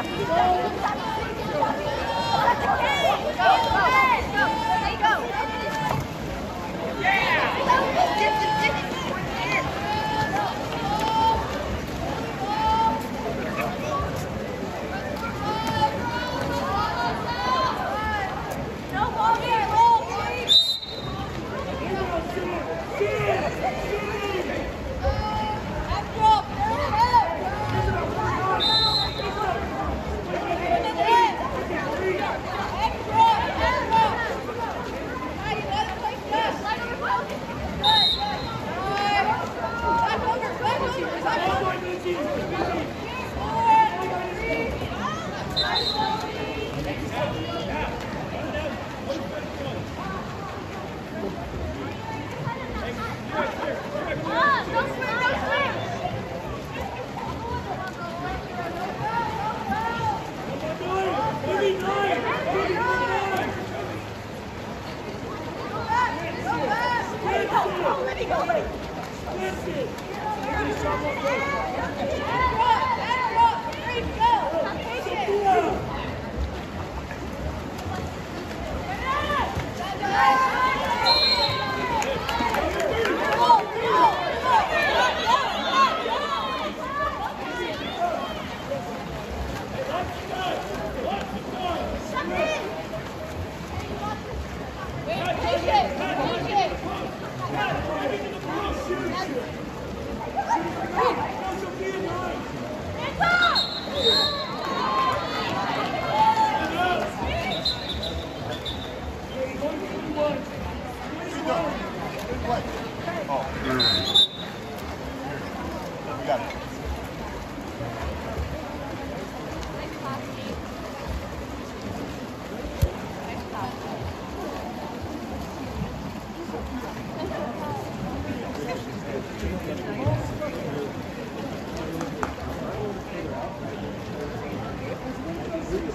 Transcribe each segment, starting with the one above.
Yeah! Take it! Wait.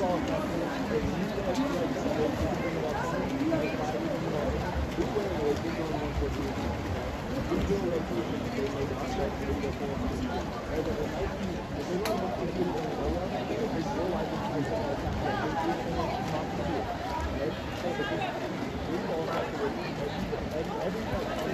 Every, every, every, every,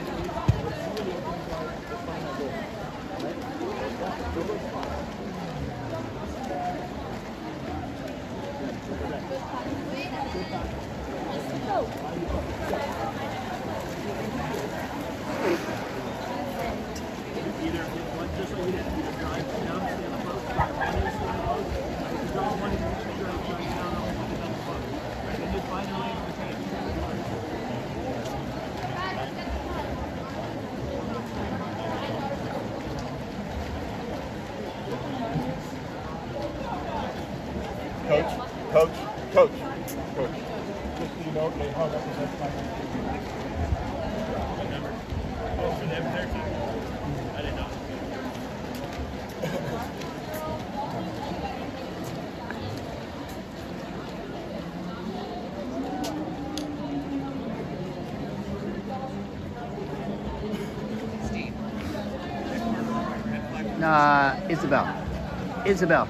uh, Isabel. Isabel,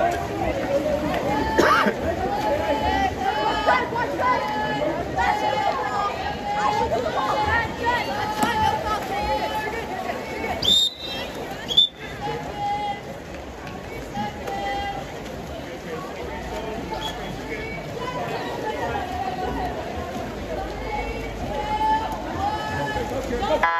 Don't when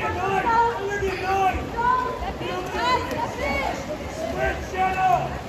Annoyed. Don't be! do! That's it! Switch channel!